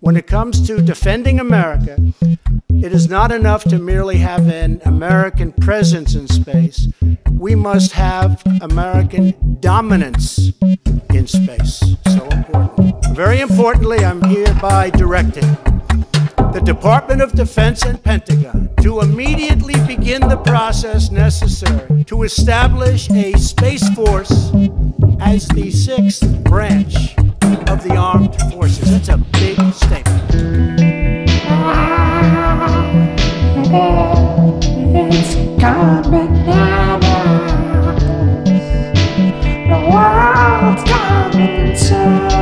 when it comes to defending America, it is not enough to merely have an American presence in space. We must have American dominance in space. So important. Very importantly, I'm hereby directing the Department of Defense and Pentagon to immediately begin the process necessary to establish a Space Force as the sixth branch of the armed bananas. The world's gone insane.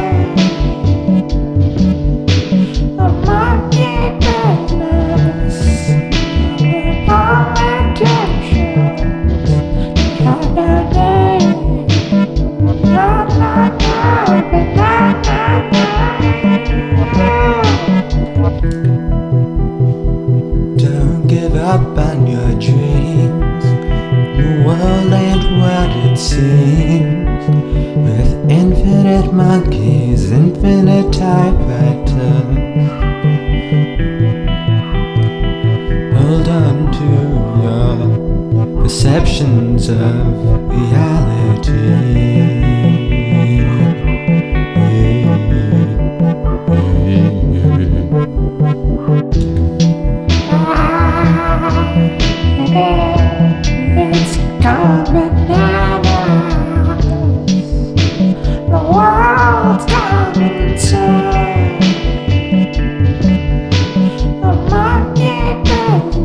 Up on your dreams. The world ain't what it seems. With infinite monkeys, infinite type typewriters. Hold on to your perceptions of reality. world right now. The world's coming soon. The market does